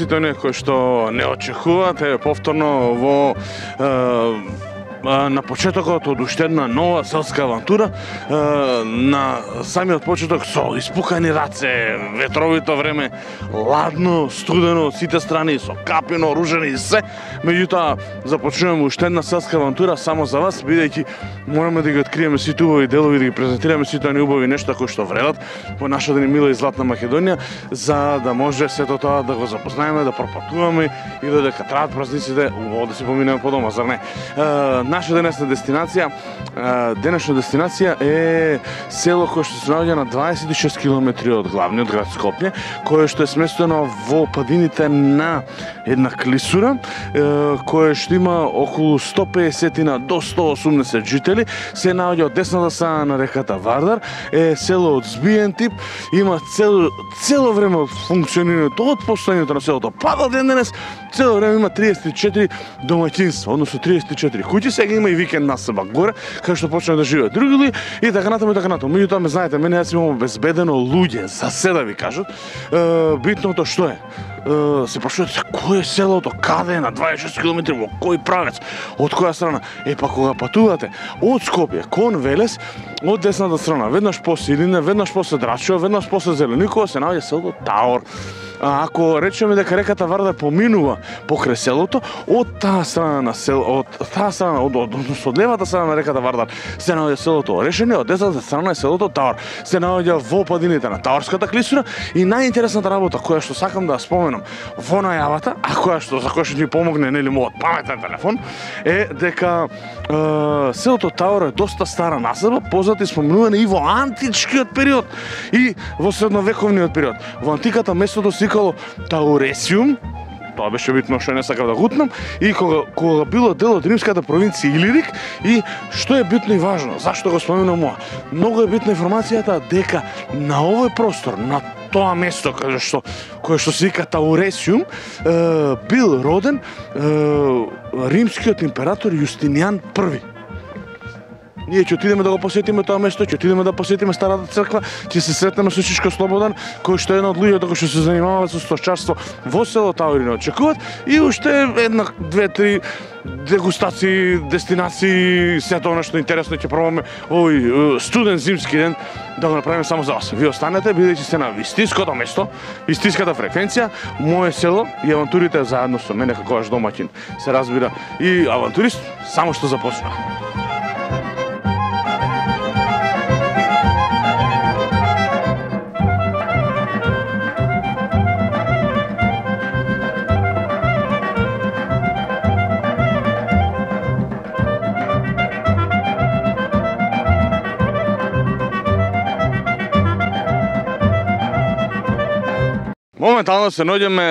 сите оние кои што не очекуваат, е повторно во е, на почетокот од уште една нова селска авантура, на самиот почеток со испукани раце, ветровито време, ладно, студено од сите страни, со капино, оружени и се. Меѓутоа, започнуваме уште една селска авантура само за вас, бидејќи мораме да ги откриеме сите убави делови, да ги презентираме сите они убави нешта кои што вредат по нашата ни мила и златна Македонија, за да може сето тоа да го запознаеме, да пропатуваме и да дека траат празниците, убаво да се поминеме по дома, зар не? Наша денесна дестинација, денешна дестинација е село кое што се наоѓа на 26 км од главниот град Скопје, кое што е сместено во падините на една клисура, кое што има околу 150 до 180 жители, се наоѓа од десната страна на реката Вардар, е село од збиен тип, има цело, цело време од функционирањето, од постојањето на селото, па до ден денес, цело време има 34 домаќинства, односно 34 куќи, сега има и викенд на горе, кај што почнаа да живеат други и така натаму и така натаму. Меѓутоа ме знаете, мене јас имам безбедено луѓе за се да ви кажат. Е, битното што е? Е, се прашувате кој е селото, каде е на 26 км, во кој правец, од која страна? Е па кога патувате од Скопје кон Велес, од десната страна, веднаш после Илине, веднаш после Драчево, веднаш после Зеленикова се наоѓа селото Таор ако речеме дека реката Варда поминува покрај селото, од таа страна на сел, од таа страна, од, од, од, од левата страна на реката Вардар се наоѓа селото Орешене, од десната страна е селото Таор. Се наоѓа во падините на Таурската клисура и најинтересната работа која што сакам да споменам во најавата, а која што за која што ни помогне нели мојот паметен телефон, е дека е, селото Тауро е доста стара населба, познати спомнуване и во античкиот период и во средновековниот период. Во антиката местото се викало Тауресиум, тоа беше битно што не сакав да гутнам, и кога, кога било дел од римската провинција Илирик, и што е битно и важно, зашто го споменам моа? Многу е битна информацијата дека на овој простор, на тоа место каде што кое што се вика Тауресиум, е, бил роден е, римскиот император Јустинијан први ние ќе отидеме да го посетиме тоа место, ќе отидеме да посетиме старата црква, ќе се сретнеме со Шишко Слободан, кој што е една од луѓето кои што се занимаваат со сточарство во село Таурино очекуваат и уште една, две, три дегустации, дестинации, се тоа нешто интересно ќе пробаме овој студен зимски ден да го направиме само за вас. Ви останете бидејќи сте на вистинското место, вистинската фреквенција, мое село и авантурите заедно со мене како ваш домаќин. Се разбира и авантурист само што започна. Моментално се наоѓаме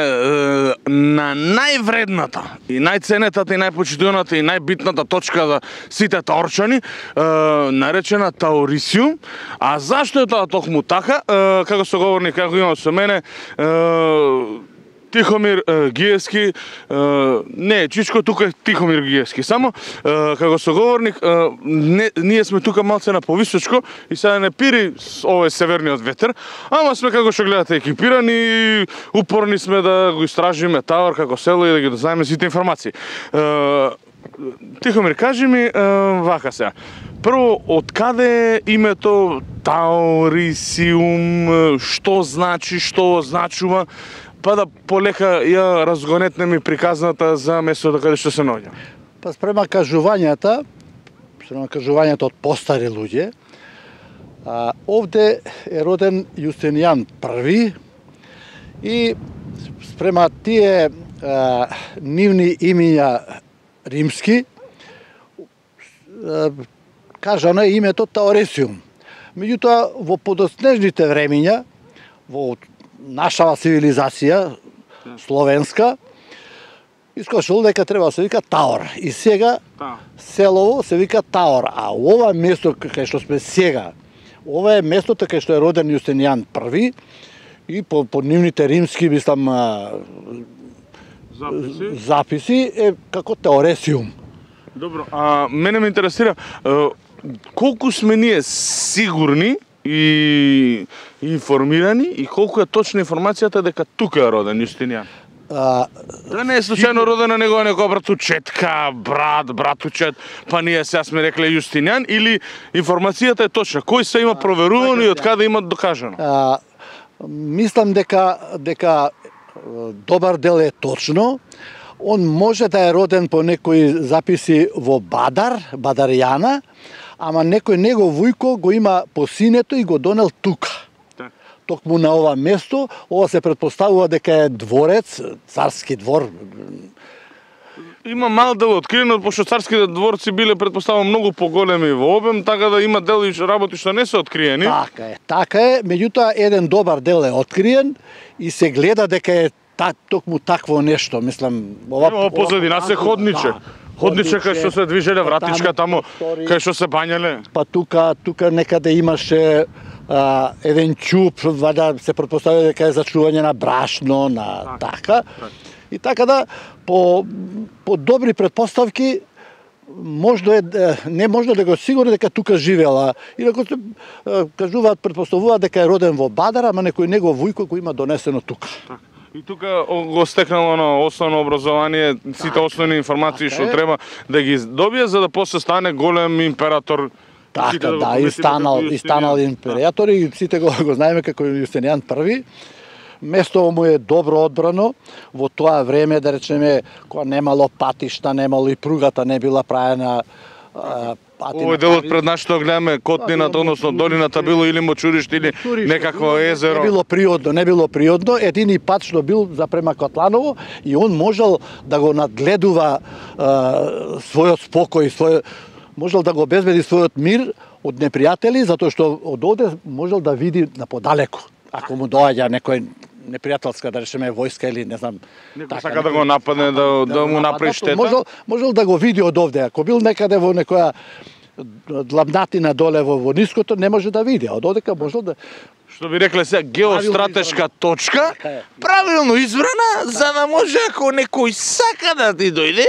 на највредната и најценетата и најпочитуваната и најбитната точка за сите таорчани, наречена Таурисиум. А зашто е тоа токму така? Како се говорник, како имам со мене, Тихомир е, Гиевски, е, не, Чичко тука е Тихомир Гиевски, само е, како соговорник, е, не, ние сме тука малце на повисочко и сега не пири овој северниот ветер, ама сме како што гледате екипирани и упорни сме да го истражиме Тавар како село и да ги дознаеме сите информации. Е, Тихомир, кажи ми е, вака сега. Прво, од каде името Таурисиум, што значи, што означува, па да полека ја разгонетне ми приказната за местото каде што се наоѓа. Па спрема кажувањата, спрема кажувањата од постари луѓе, а, овде е роден Јустинијан први и спрема тие а, нивни имиња римски, а, кажано е името Таоресиум. Меѓутоа, во подоснежните времиња, во нашава цивилизација, словенска, искошил дека треба да се вика Таор. И сега да. селово се вика Таор. А ова место кај што сме сега, ова е местото кај што е роден Јустинијан први и по, по нивните римски, мислам, записи. записи е како Теоресиум. Добро, а мене ме интересира колку сме ние сигурни и информирани и колку е точна информацијата дека тука е роден Јустинијан? а, Да не е случајно родена негова некоја братучетка, брат, братучет, па ние сега сме рекле Јустинијан или информацијата е точна. Кој се има проверувано и од каде има докажано? а, мислам дека дека е, добар дел е точно. Он може да е роден по некои записи во Бадар, Бадарјана, ама некој негов вујко го има по синето и го донел тука. Так. Токму на ова место, ова се предпоставува дека е дворец, царски двор, Има мал дел откриено, пошто царските дворци биле предпоставам многу поголеми во обем, така да има дел и работи што не се откриени. Така е, така е, меѓутоа еден добар дел е откриен и се гледа дека е та, токму такво нешто, мислам, ова Ова позадина се ходниче. Да. Ходниче кај што се движеле вратичка таму, кај што се бањале. па тука тука некаде имаше а, еден чуп, вада се претпоставува дека е за чување на брашно, на така. И така да по по добри претпоставки можно е е, не можно да го сигурни дека тука живела. Се е, кажуваат претпоставуваат дека е роден во Бадар, ама некој негов вујко го има донесено тука. И тука го стекнало на основно образование, сите основни информации така што е. треба да ги добие за да после стане голем император. Така, го да, и станал, и станал император и сите го, го знаеме како Јустинијан први. Место му е добро одбрано во тоа време, да речеме, кога немало патишта, немало и пругата не била праена пати Овој делот пред нас што гледаме, Котнината, било односно долината било или мочуриште или некакво Не езеро. било приодно, не било приодно. Едини пат што бил за према Котланово и он можел да го надгледува а, својот спокој, свој можел да го обезбеди својот мир од непријатели затоа што од оде можел да види на подалеку. Ако му доаѓа некој непријателска, да речеме, војска или не знам... Некој сака да го нападне, да, да му направи нападнат, штета. Можел, можел да го види од овде. Ако бил некаде во некоја длабнатина доле во, во ниското, не може да види. А од одека можел да... Што би рекле сега геостратешка точка, Така правилно избрана, за да може ако некој сака да ти дојде,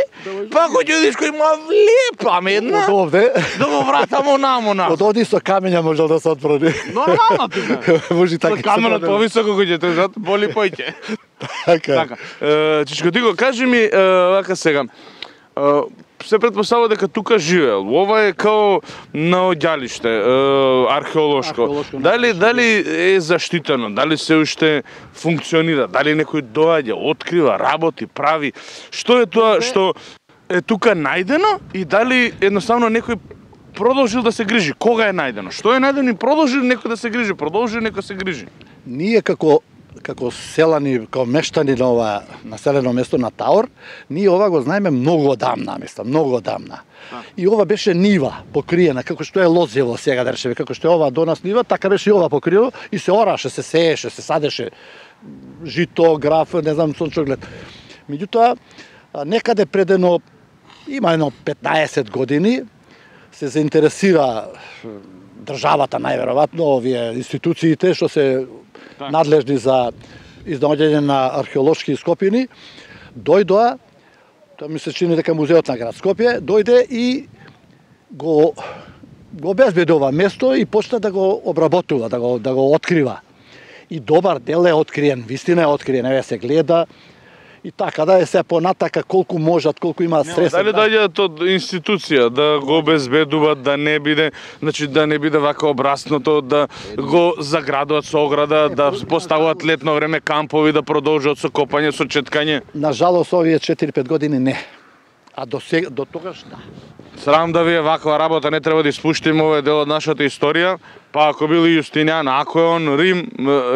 па ако ќе одиш кој има влие паметна, Од овде, да го вратамо намо на. од овде со камења можел да се отброни. Нормално тука. може така. Со каменот се повисоко кој ќе те зад, боли појќе. Така. Така. Чичко, ти го кажи ми, вака сега, се предпоставува дека тука живеел. Ова е као наоѓалиште, е, археолошко. Археолошко Дали дали е заштитено, дали се уште функционира, дали некој доаѓа, открива, работи, прави. Што е тоа што е тука најдено и дали едноставно некој продолжил да се грижи. Кога е најдено? Што е најдено и продолжи некој да се грижи, продолжи некој да се грижи. Ние како како селани, како мештани на ова населено место на Таор, ние ова го знаеме многу одамна, мислам, многу одамна. И ова беше нива покриена, како што е лозево сега да речеме, како што е ова до нас нива, така беше и ова покриено и се ораше, се сееше, се садеше жито, граф, не знам сончоглед. Меѓутоа, некаде пред едно има едно 15 години се заинтересира државата најверојатно, овие институциите што се Така. надлежни за изнаоѓање на археолошки скопини, дојдоа, тоа ми се чини дека музеот на град Скопје, дојде и го го обезбеди ова место и почна да го обработува, да го да го открива. И добар дел е откриен, вистина е откриен, еве се гледа, и така да е се понатака колку можат, колку има средства. Дали доаѓаат од институција да го обезбедуваат да не биде, значи да не биде вака обрасното, да го заградуваат со ограда, да поставуваат летно време кампови, да продолжат со копање, со четкање. На жалост овие 4-5 години не. А до сега до тогаш да. Срам да ви е ваква работа, не треба да испуштиме овој дел од нашата историја. Па ако бил и Јустинијан, ако е он Рим,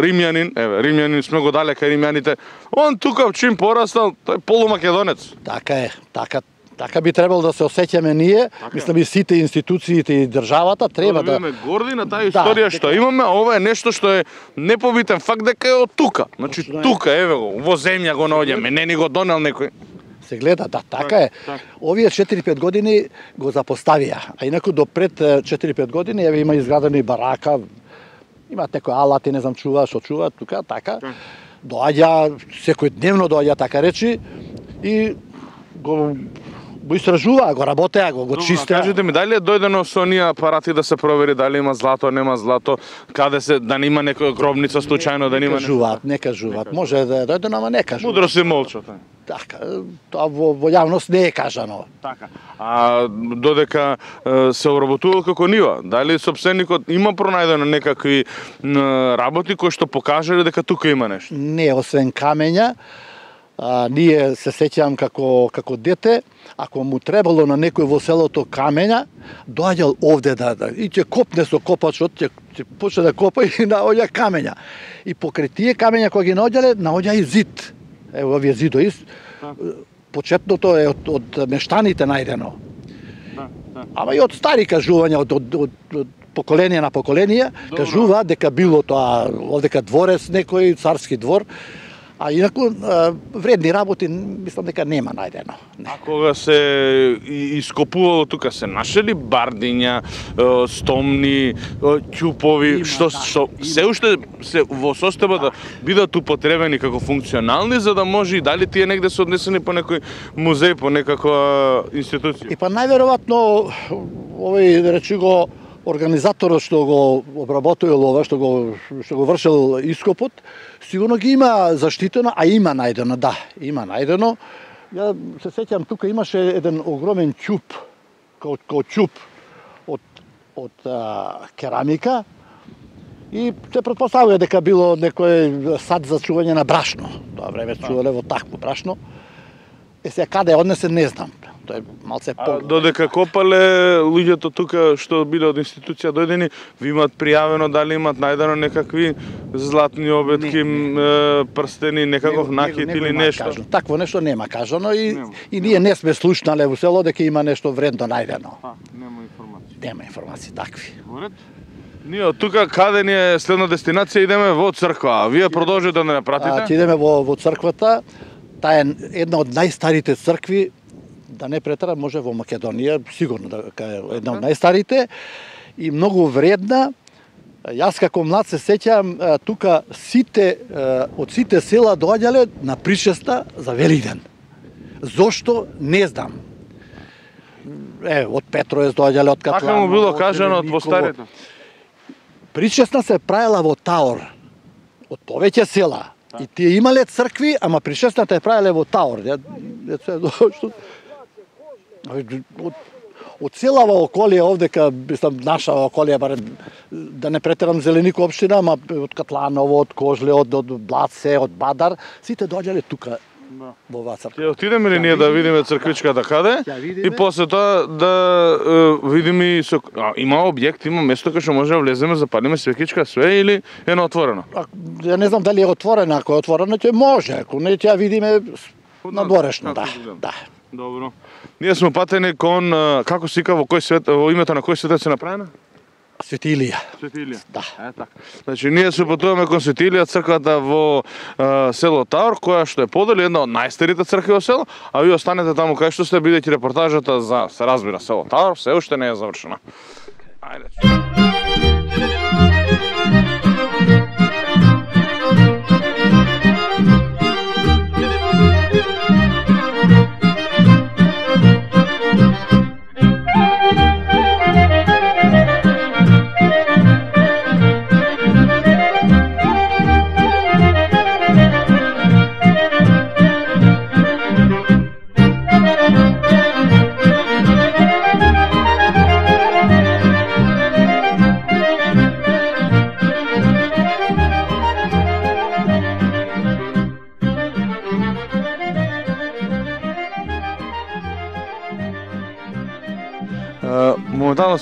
римјанин, еве, римјанин сме го далека римјаните, он тука чим порастал, тој полумакедонец. Така е, така така би требало да се осеќаме ние, мислам и сите институциите и државата треба да да горди на таа Да, историја дека- што имаме, а ова е нешто што е непобитен факт дека е од тука. Значи тука, еве го, во земја го наоѓаме, не ни го донел некој. Се гледа, да, така е. Овие 4-5 години го запоставија, а инаку до пред е, 4-5 години еве има изградени барака, имаат некои алати, не знам, чуваат, што чуваат тука, така. Доаѓа секој дневно доаѓа така речи и го го истражуваа, го работеа, го, го чистеа. Кажете ми, дали е дојдено со оние апарати да се провери дали има злато, нема злато, каде се, да не има некоја гробница случајно, да не нема кажуваат, не кажуваат. Може да дојде, ама не кажуваат. Мудро си молчат. е. Така, тоа во, во јавност не е кажано. Така. А додека е, се обработувал како нива, дали собственикот има пронајдено некакви работи кои што покажале дека тука има нешто? Не, освен камења, а, ние се сеќавам како, како дете, ако му требало на некој во селото камења, доаѓал овде да, да и ќе копне со копачот, ќе, ќе почне да копа и наоѓа камења. И покрај тие камења кои ги наоѓале, наоѓа и зид. Ево овие зидови. Почетното е од, од мештаните најдено. Ама и од стари кажувања, од, од, од, од поколение на поколение, Добро. кажува дека било тоа овдека дворец некој, царски двор, а инаку вредни работи мислам дека нема најдено. Не. А кога се ископувало тука се нашли бардиња, стомни, ќупови, Има, што да, што има. се уште се во состојба да бидат употребени како функционални за да може и дали тие негде се однесени по некој музеј, по некаква институција. И па најверојатно овој да речи го организаторот што го обработувал ова, што го што го вршил ископот, сигурно ги има заштитено, а има најдено, да, има најдено. Ја се сеќам тука имаше еден огромен ќуп, као, као ќуп од од а, керамика и се претпоставува дека било некој сад за чување на брашно. Тоа време чувале во такво брашно. Е сега каде е однесен не знам. Тоа е малце А по додека копале луѓето тука што биле од институција дојдени, ви имат пријавено дали имат најдено некакви златни обетки, Не, м, е, прстени, некаков накид него или нешто. Кажано. Такво нешто нема кажано и, Нема, и ние не сме слушнале во село дека има нешто вредно најдено. А, нема информација. Нема информации такви. Во ред. Ние од тука каде ни е следна дестинација идеме во црква, а вие продолжите да не А, пратите? ќе идеме во, во црквата, таа е една од најстарите цркви, да не претерам, може во Македонија, сигурно дека е една од најстарите и многу вредна. Јас како млад се сеќавам тука сите од сите села доаѓале на пришеста за Великден. Зошто не знам. Е, од Петроес доаѓале од Катланово. Така му било кажано од постарите. Причесна се правела во Таор, од повеќе села. И тие имале цркви, ама причесната е правеле во Таор. Ја, ја што... Од, од целава околие овдека, мислам, наша околие, барем, да не претерам Зеленико општина, ама од Катланово, од Кожле, од, од Блаце, од Бадар, сите доаѓале тука во оваа црква. Ќе отидеме ли ние да видиме црквичката каде? Ќе видиме. И после тоа да е, видиме и со а, има објект, има место кај што може да влеземе, запалиме свекичка све или е на отворено. А, ја не знам дали е отворена, ако е отворена ќе може, ако не ќе ја видиме на дворешно, да. Да. Добро. Ние сме патени кон како се вика во кој свет во името на кој светец се направена? Свети Илија. Светилија. Да. Е така. Значи ние се патуваме кон Светилија црквата во а, село Таор, која што е подели една од најстарите цркви во село, а ви останете таму кај што сте бидејќи репортажата за се разбира село Таор се уште не е завршена. Ајде.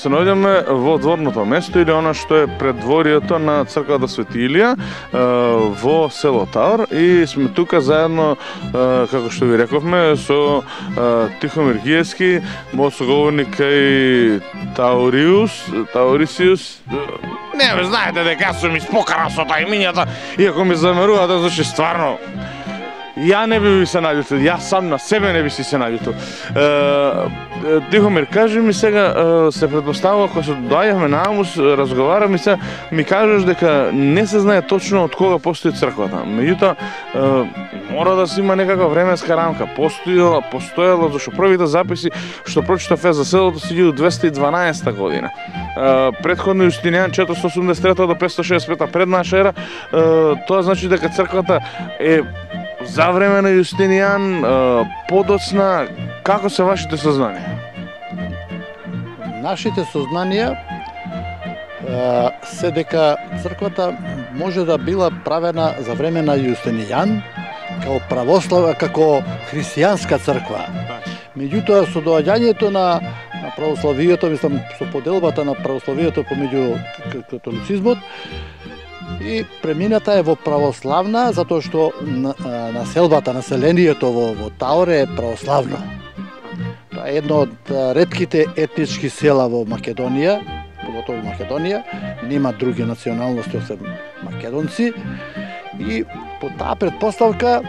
Се наоѓаме во дворното место или она што е преддворието на црквата Свети Илија во село Таур и сме тука заедно како што ви рековме со Тихомир Гиевски, мој соговорник кај Тауриус, Таурисиус. Не, знаете дека сум испокара со тај имињата, иако ми замерувате, значи стварно Ја не би ви се наљутил, јас сам на себе не би си се наљутил. Е, Тихомир, кажи ми сега, се предпоставува кога се доаѓавме на Амус, разговараме се, ми кажеш дека не се знае точно од кога постои црквата. Меѓутоа, мора да се има некаква временска рамка. Постојала, постојала, зашто првите записи што прочитав за селото се 212 година. Е, предходно Јустинијан 483 до 565 пред наша ера, е, тоа значи дека црквата е за време на Јустинијан, подоцна, како се вашите сознанија? Нашите сознанија се дека црквата може да била правена за време на Јустинијан како православа, како христијанска црква. Меѓутоа со доаѓањето на на православието, мислам со поделбата на православието помеѓу католицизмот, и премината е во православна затоа што населбата, населението во, во Тауре е православно. Тоа е едно од редките етнички села во Македонија, поготово во Македонија, нема други националности освен македонци и по таа предпоставка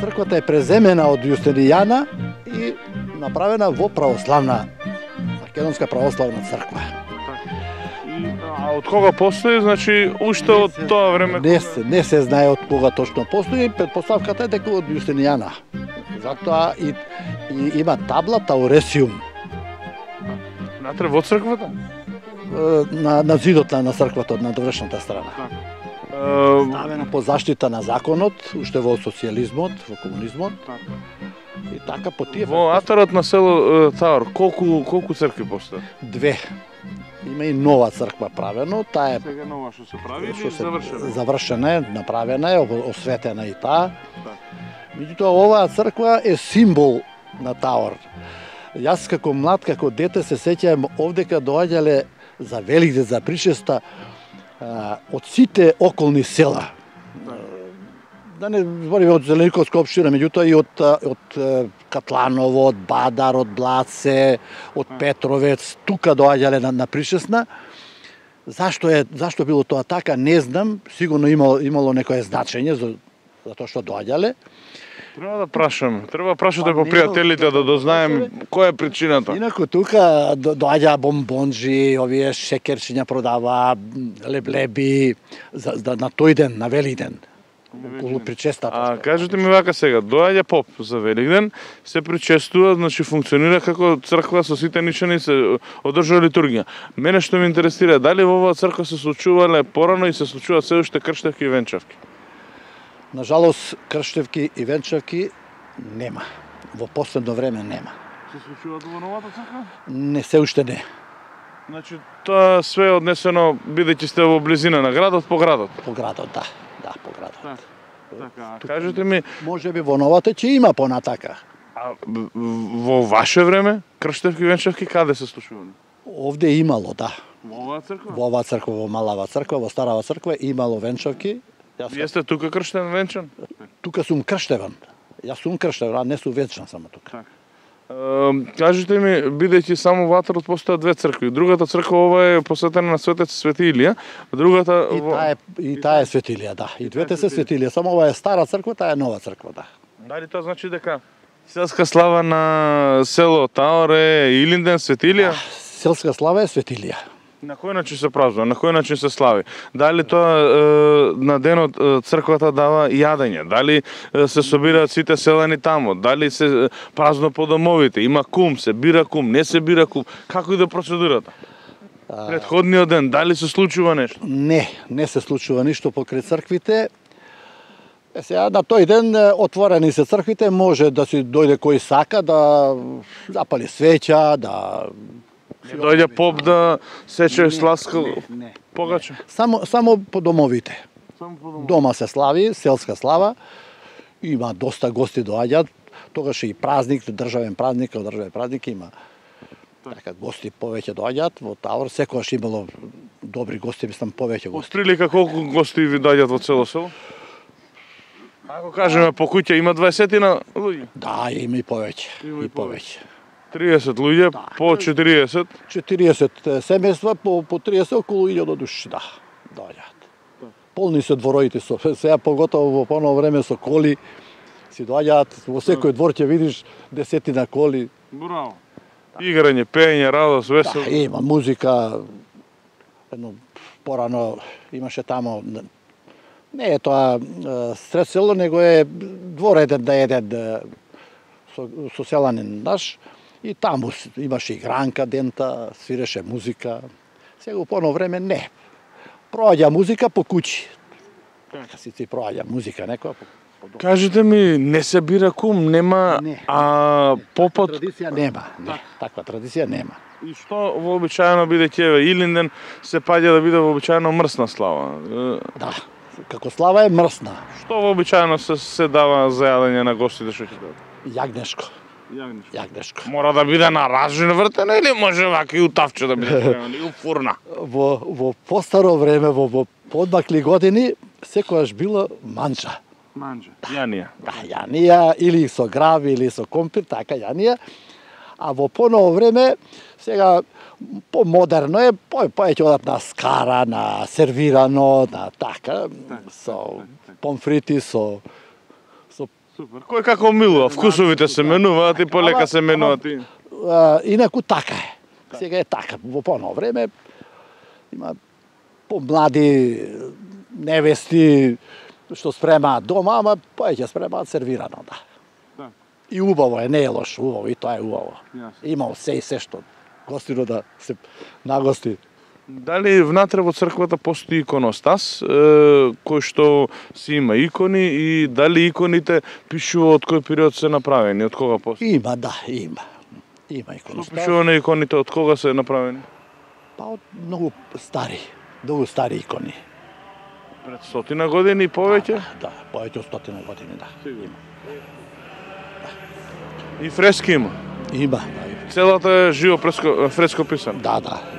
црквата е преземена од Јустинијана и направена во православна македонска православна црква. Од кога постои, значи уште од тоа време? Не се, не се знае од кога точно постои, предпоставката е дека од Јустинијана. Затоа и, и има табла Тауресиум. Натре во црквата? На, на зидот на, на црквата, на довршната страна. Ставена по заштита на законот, уште во социјализмот, во комунизмот. И така по тие... Во атарот на село Таур, колку, колку цркви постои? Две. Има и нова црква правено, таа е сега нова што се прави што се завршена. завршена е, направена е, осветена и таа. Да. Меѓутоа оваа црква е символ на Таор. Јас како млад, како дете се сеќавам овдека доаѓале за Великден, за причеста од сите околни села. Да не збориме од Зеленковска општина, меѓутоа и од, од Катланово, од Бадар, од Блаце, од Петровец, тука доаѓале на, на пришесна. Зашто е зашто било тоа така, не знам, сигурно имало имало некое значење за затоа што доаѓале. Треба да прашам, треба да прашате Па, по не, пријателите да дознаем која е причината. Инаку тука до- доаѓаа бомбонџи, овие шекерчиња продава, леблеби, за, за, на тој ден, на Великден. Околу причестата. А кажете ми вака сега, доаѓа поп за Великден, се причестува, значи функционира како црква со сите нишани се одржува литургија. Мене што ме интересира, дали во оваа црква се случувале порано и се случуваат се уште крштевки и венчавки? Нажалост, крштевки и венчавки нема. Во последно време нема. Се случуваат во новата црква? Не се уште не. Значи, тоа све е однесено, бидејќи сте во близина на градот, по градот. По градот, да. Да, по градот. Так. Така, а кажете ми, Може би во новата ќе има понатака. а во ваше време, крштевки и венчавки каде се случувале? Овде имало, да. Во оваа црква? Во оваа црква, во Малава црква, во Старава црква имало венчавки. Јас Вие сте тука крштен венчан? тука сум крштеван. Јас сум крштеван, а не сум венчан само тука. Е, кажете ми, бидејќи само во Атарот постојат две цркви. Другата црква ова е посветена на светец Свети Илија, другата И во... таа е и таа е светилија, да. И двете се светилија, само ова е стара црква, таа е нова црква, да. Дали тоа значи дека селска слава на село Таоре, Илинден, Светилија? Селска слава е светилија. На кој начин се празнува? На кој начин се слави? Дали тоа е, на денот црквата дава јадење? Дали се собираат сите селани тамо? Дали се празно по домовите? Има кум, се бира кум, не се бира кум? Како иде процедурата? Предходниот ден, дали се случува нешто? Не, не се случува ништо покрај црквите. Е, сега, на тој ден отворени се црквите, може да си дојде кој сака да запали свеќа, да... Не дојде поп да сече сласка не. погача? Само, само по домовите. Само по домовите. Дома се слави, селска слава, има доста гости доаѓаат, тогаш е и празник, државен празник, од државен празник има така гости повеќе доаѓаат во Тавор, секогаш имало добри гости, мислам повеќе гости. Острилика колку гости ви доаѓаат во цело село? Ако кажеме по куќа има 20 на луѓе. Да, има и повеќе, Има и и повеќе. 30 луѓе, Да. по 40. 40 семејства по по 30 околу 1000 души, да, доаѓаат. Полни се двороите со сега поготово во поново време со коли си доаѓаат, во секој двор ќе видиш десетина коли. Браво. Играње, пеење, радост, весел. Да, има музика. Едно порано имаше тамо не е тоа е, сред село, него е двор еден да еден со, со селанин наш и таму имаше игранка дента, свиреше музика. Сега по оно време не. Проаѓа музика по куќи. Така си ти проаѓа музика некоја по. Кажете ми, не се бира кум, нема, Не. а попот Традиција нема. Не, таква традиција нема. И што вообичаено бидејќи еве Илинден се паѓа да биде вообичаено мрсна слава. Да, како слава е мрсна. Што вообичаено се, се дава за јадење на гостите што ќе дадат? Јагнешко, Јагнешко. јагнешко. Мора да биде на ражен вртено или може вака и у тавче да биде и у фурна? Во, во постаро време, во, во подмакли години, секојаш било манча. Манџа. Јанија. Да, јанија, или со грави, или со компир, така јанија. А во поново време, сега помодерно е, по, поеќе одат на скара, на сервирано, на така, со помфрити, со со Супер. Кој како милува, вкусовите се менуваат и полека се менуваат и... инаку така е. Сега е така. Во поново време има помлади невести што спремаат дома, ама поеќе спремаат сервирано, да. Да. И убаво е, не е лошо, убаво, и тоа е убаво. Има се и се што гостино да се нагости. Дали внатре во црквата постои иконостас, е, кој што си има икони и дали иконите пишува од кој период се направени, од кога постои? Има, да, има. Има Што иконостас. пишува на иконите, од кога се направени? Па од многу стари, многу стари икони. Пред стотина години и повеќе? Да, повеќе од стотина години, да. Сигурно. И фрески има. Има, да. Целата е живо фреско, фреско писан. Да, да, да. има.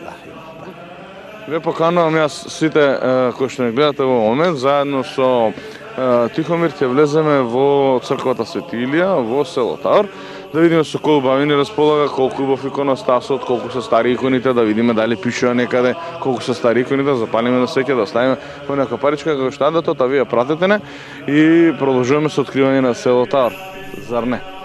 Ве поканувам јас сите кои што не гледате во момент, заедно со Тихомир ќе влеземе во црквата Светилија, во село Таор, да видиме со кој убавини располага, колку убав иконостасот, колку се стари иконите, да видиме дали пишува некаде колку се стари иконите, да запалиме на секе, да оставиме по нека паричка како штандатот, а вие пратете не и продолжуваме со откривање на село Таор. Зар не?